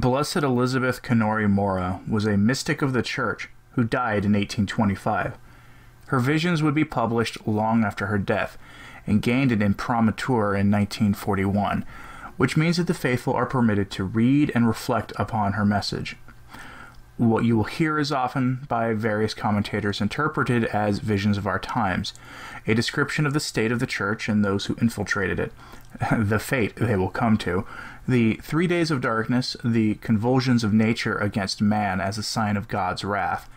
Blessed Elizabeth Canori Mora was a mystic of the Church who died in 1825. Her visions would be published long after her death and gained an imprimatur in 1941, which means that the faithful are permitted to read and reflect upon her message. What you will hear is often by various commentators interpreted as visions of our times, a description of the state of the church and those who infiltrated it, the fate they will come to, the three days of darkness, the convulsions of nature against man as a sign of God's wrath,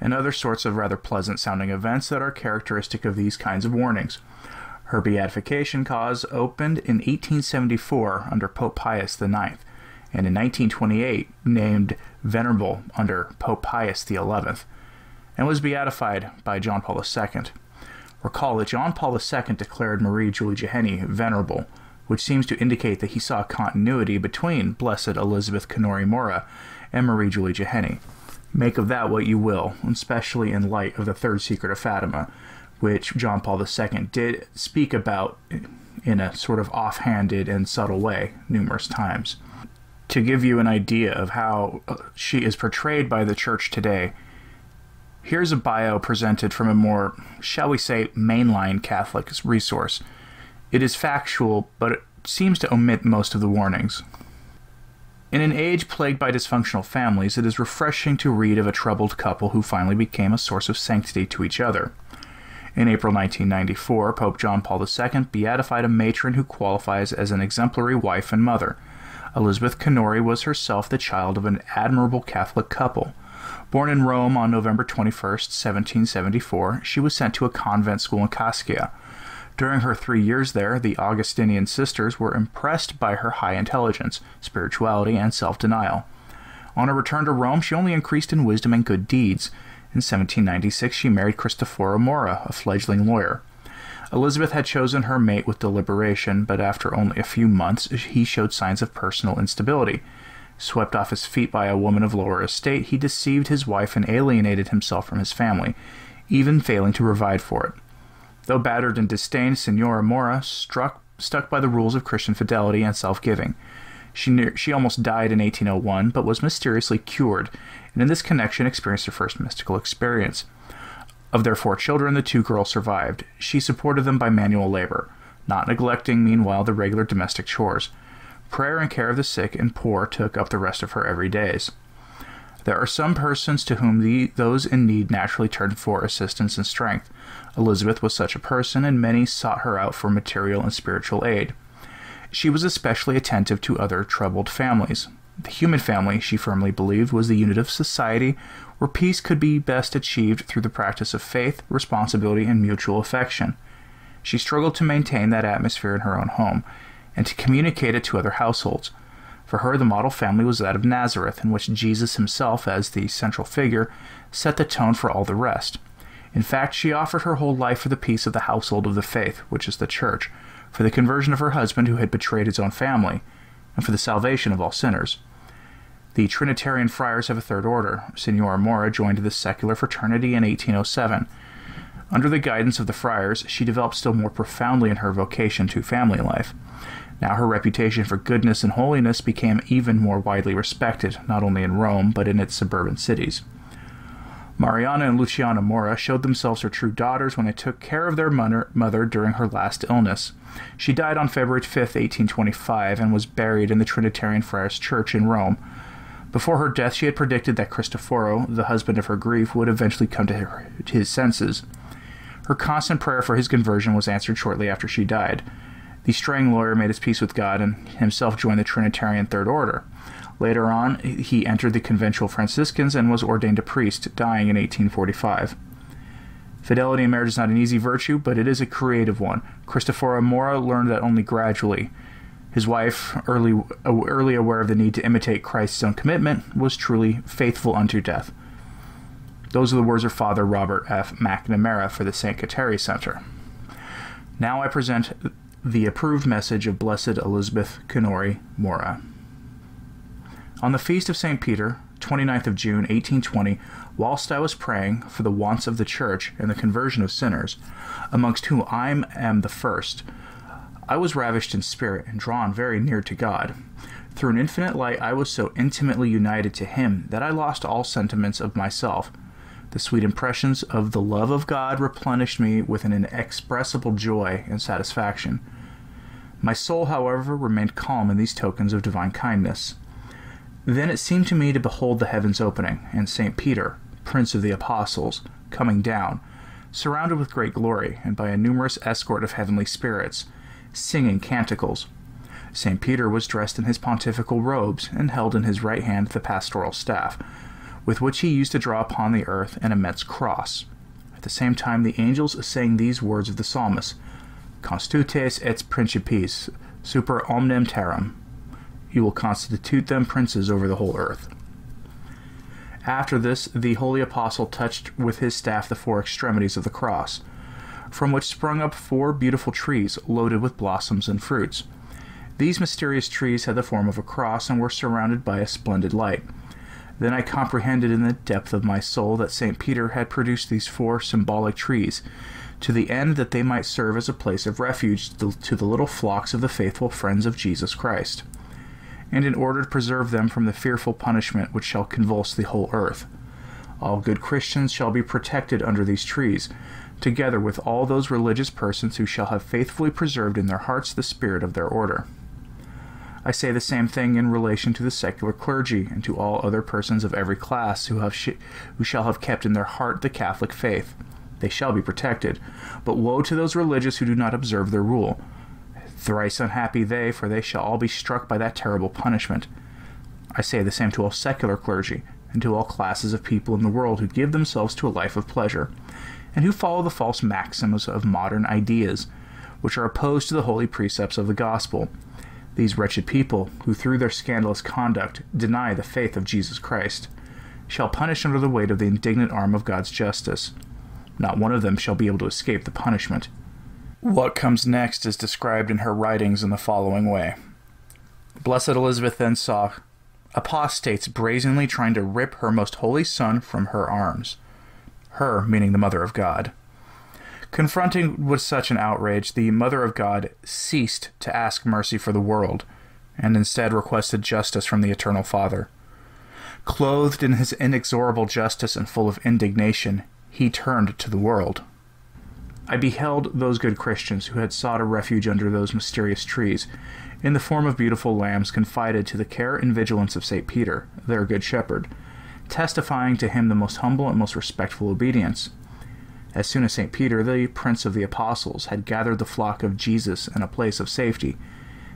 and other sorts of rather pleasant sounding events that are characteristic of these kinds of warnings. Her beatification cause opened in 1874 under Pope Pius IX, and in 1928 named Venerable under Pope Pius XI, and was beatified by John Paul II. Recall that John Paul II declared Marie Julie Jahenny venerable, which seems to indicate that he saw continuity between Blessed Elizabeth Canori Mora and Marie Julie Jahenny. Make of that what you will, especially in light of the Third Secret of Fatima, which John Paul II did speak about in a sort of offhanded and subtle way numerous times. To give you an idea of how uh, she is portrayed by the church today, here's a bio presented from a more, shall we say, mainline Catholic resource. It is factual, but it seems to omit most of the warnings. In an age plagued by dysfunctional families, it is refreshing to read of a troubled couple who finally became a source of sanctity to each other. In April 1994, Pope John Paul II beatified a matron who qualifies as an exemplary wife and mother. Elizabeth Canori was herself the child of an admirable Catholic couple. Born in Rome on November 21, 1774, she was sent to a convent school in Cascia. During her three years there, the Augustinian sisters were impressed by her high intelligence, spirituality, and self denial. On her return to Rome, she only increased in wisdom and good deeds. In 1796, she married Cristoforo Mora, a fledgling lawyer. Elizabeth had chosen her mate with deliberation, but after only a few months, he showed signs of personal instability. Swept off his feet by a woman of lower estate, he deceived his wife and alienated himself from his family, even failing to provide for it. Though battered and disdained, Senora Mora struck, stuck by the rules of Christian fidelity and self-giving. She, near, she almost died in 1801, but was mysteriously cured, and in this connection experienced her first mystical experience. Of their four children, the two girls survived. She supported them by manual labor, not neglecting, meanwhile, the regular domestic chores. Prayer and care of the sick and poor took up the rest of her every days. There are some persons to whom the, those in need naturally turn for assistance and strength. Elizabeth was such a person, and many sought her out for material and spiritual aid. She was especially attentive to other troubled families. The human family, she firmly believed, was the unit of society where peace could be best achieved through the practice of faith, responsibility, and mutual affection. She struggled to maintain that atmosphere in her own home and to communicate it to other households. For her, the model family was that of Nazareth, in which Jesus himself, as the central figure, set the tone for all the rest. In fact, she offered her whole life for the peace of the household of the faith, which is the church, for the conversion of her husband who had betrayed his own family, and for the salvation of all sinners. The Trinitarian friars have a third order. Signora Mora joined the secular fraternity in 1807. Under the guidance of the friars, she developed still more profoundly in her vocation to family life. Now her reputation for goodness and holiness became even more widely respected, not only in Rome, but in its suburban cities. Mariana and Luciana Mora showed themselves her true daughters when they took care of their mother during her last illness. She died on February 5, 1825, and was buried in the Trinitarian Friars Church in Rome. Before her death, she had predicted that Cristoforo, the husband of her grief, would eventually come to, his senses. Her constant prayer for his conversion was answered shortly after she died. The straying lawyer made his peace with God and himself joined the Trinitarian Third Order. Later on, he entered the conventual Franciscans and was ordained a priest, dying in 1845. Fidelity in marriage is not an easy virtue, but it is a creative one. Cristoforo Mora learned that only gradually. His wife, early, early aware of the need to imitate Christ's own commitment, was truly faithful unto death. Those are the words of Father Robert F. McNamara for the St. Kateri Center. Now I present the approved message of Blessed Elizabeth Canori Mora. On the feast of St. Peter, 29th of June, 1820, whilst I was praying for the wants of the church and the conversion of sinners, amongst whom I am the first, I was ravished in spirit and drawn very near to God. Through an infinite light, I was so intimately united to him that I lost all sentiments of myself. The sweet impressions of the love of God replenished me with an inexpressible joy and satisfaction. My soul, however, remained calm in these tokens of divine kindness. Then it seemed to me to behold the heavens opening, and St. Peter, Prince of the Apostles, coming down, surrounded with great glory, and by a numerous escort of heavenly spirits, singing canticles. St. Peter was dressed in his pontifical robes, and held in his right hand the pastoral staff, with which he used to draw upon the earth an immense cross. At the same time, the angels sang these words of the psalmist Constitutes et principes super omnem terram. You will constitute them princes over the whole earth. After this, the holy apostle touched with his staff the four extremities of the cross, from which sprung up four beautiful trees loaded with blossoms and fruits. These mysterious trees had the form of a cross and were surrounded by a splendid light. Then I comprehended in the depth of my soul that St. Peter had produced these four symbolic trees, to the end that they might serve as a place of refuge to the little flocks of the faithful friends of Jesus Christ and in order to preserve them from the fearful punishment which shall convulse the whole earth. All good Christians shall be protected under these trees, together with all those religious persons who shall have faithfully preserved in their hearts the spirit of their order. I say the same thing in relation to the secular clergy and to all other persons of every class who, have sh- who shall have kept in their heart the Catholic faith. They shall be protected. But woe to those religious who do not observe their rule Thrice unhappy they, for they shall all be struck by that terrible punishment. I say the same to all secular clergy, and to all classes of people in the world who give themselves to a life of pleasure, and who follow the false maxims of modern ideas, which are opposed to the holy precepts of the gospel. These wretched people, who through their scandalous conduct deny the faith of Jesus Christ, shall punish under the weight of the indignant arm of God's justice. Not one of them shall be able to escape the punishment. What comes next is described in her writings in the following way Blessed Elizabeth then saw apostates brazenly trying to rip her most holy son from her arms. Her, meaning the Mother of God. Confronting with such an outrage, the Mother of God ceased to ask mercy for the world, and instead requested justice from the Eternal Father. Clothed in his inexorable justice and full of indignation, he turned to the world. I beheld those good Christians who had sought a refuge under those mysterious trees, in the form of beautiful lambs confided to the care and vigilance of St. Peter, their good shepherd, testifying to him the most humble and most respectful obedience. As soon as St. Peter, the prince of the apostles, had gathered the flock of Jesus in a place of safety,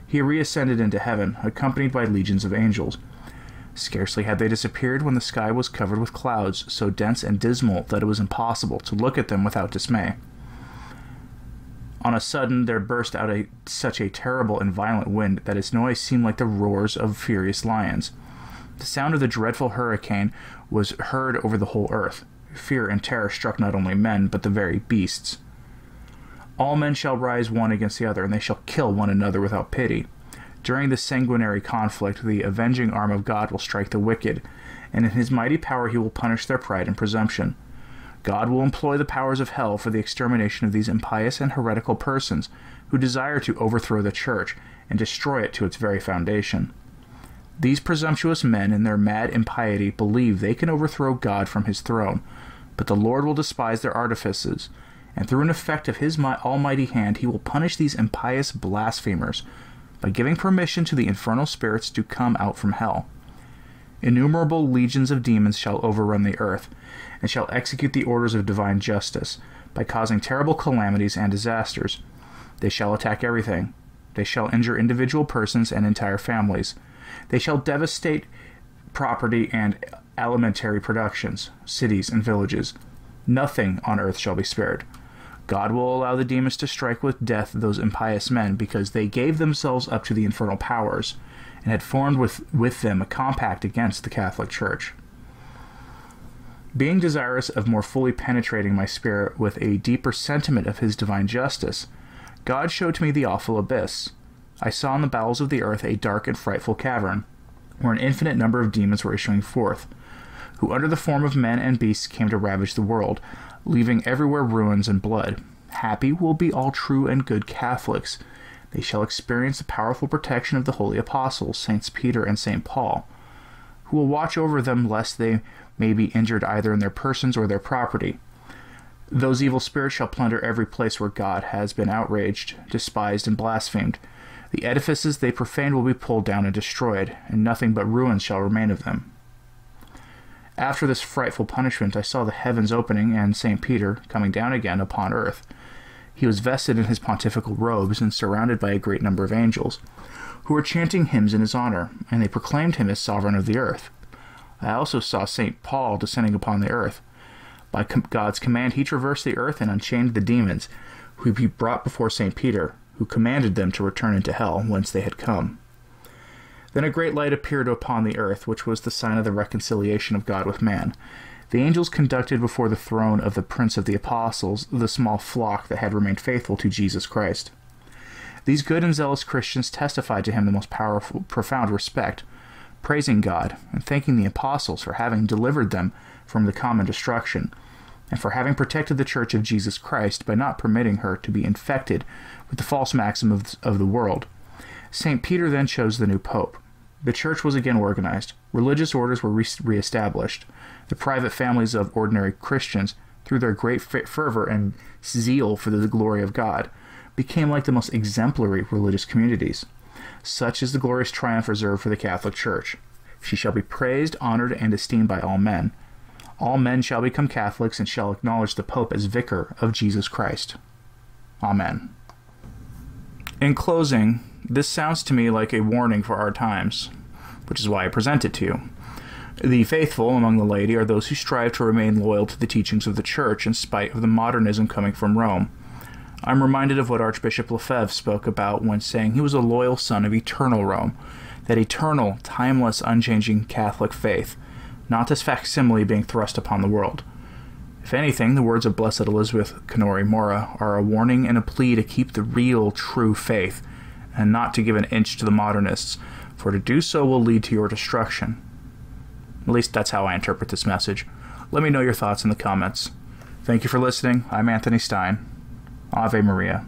he reascended into heaven, accompanied by legions of angels. Scarcely had they disappeared when the sky was covered with clouds so dense and dismal that it was impossible to look at them without dismay. On a sudden there burst out a, such a terrible and violent wind that its noise seemed like the roars of furious lions. The sound of the dreadful hurricane was heard over the whole earth. Fear and terror struck not only men, but the very beasts. All men shall rise one against the other, and they shall kill one another without pity. During this sanguinary conflict, the avenging arm of God will strike the wicked, and in his mighty power he will punish their pride and presumption. God will employ the powers of hell for the extermination of these impious and heretical persons who desire to overthrow the church and destroy it to its very foundation. These presumptuous men, in their mad impiety, believe they can overthrow God from his throne, but the Lord will despise their artifices, and through an effect of his almighty hand he will punish these impious blasphemers by giving permission to the infernal spirits to come out from hell. Innumerable legions of demons shall overrun the earth, and shall execute the orders of divine justice, by causing terrible calamities and disasters. They shall attack everything. They shall injure individual persons and entire families. They shall devastate property and alimentary productions, cities and villages. Nothing on earth shall be spared. God will allow the demons to strike with death those impious men because they gave themselves up to the infernal powers and had formed with, with them a compact against the Catholic Church. Being desirous of more fully penetrating my spirit with a deeper sentiment of his divine justice, God showed to me the awful abyss. I saw in the bowels of the earth a dark and frightful cavern, where an infinite number of demons were issuing forth, who under the form of men and beasts came to ravage the world, leaving everywhere ruins and blood. Happy will be all true and good Catholics, They shall experience the powerful protection of the holy apostles, Saints Peter and St. Paul, who will watch over them lest they may be injured either in their persons or their property. Those evil spirits shall plunder every place where God has been outraged, despised, and blasphemed. The edifices they profaned will be pulled down and destroyed, and nothing but ruins shall remain of them. After this frightful punishment, I saw the heavens opening and St. Peter coming down again upon earth. He was vested in his pontifical robes and surrounded by a great number of angels, who were chanting hymns in his honor, and they proclaimed him as sovereign of the earth. I also saw St. Paul descending upon the earth. By God's command, he traversed the earth and unchained the demons, who he brought before St. Peter, who commanded them to return into hell, whence they had come. Then a great light appeared upon the earth, which was the sign of the reconciliation of God with man. The angels conducted before the throne of the Prince of the Apostles the small flock that had remained faithful to Jesus Christ. These good and zealous Christians testified to him the most powerful, profound respect, praising God and thanking the apostles for having delivered them from the common destruction, and for having protected the Church of Jesus Christ by not permitting her to be infected with the false maxim of, of the world. St. Peter then chose the new pope. The church was again organized. Religious orders were re- reestablished. The private families of ordinary Christians, through their great fervor and zeal for the glory of God, became like the most exemplary religious communities. Such is the glorious triumph reserved for the Catholic Church. She shall be praised, honored, and esteemed by all men. All men shall become Catholics and shall acknowledge the Pope as vicar of Jesus Christ. Amen. In closing, this sounds to me like a warning for our times, which is why I present it to you. The faithful among the laity are those who strive to remain loyal to the teachings of the Church in spite of the modernism coming from Rome. I'm reminded of what Archbishop Lefebvre spoke about when saying he was a loyal son of eternal Rome, that eternal, timeless, unchanging Catholic faith, not this facsimile being thrust upon the world. If anything, the words of Blessed Elizabeth Canori Mora are a warning and a plea to keep the real, true faith and not to give an inch to the modernists, for to do so will lead to your destruction. At least that's how I interpret this message. Let me know your thoughts in the comments. Thank you for listening. I'm Anthony Stine. Ave Maria.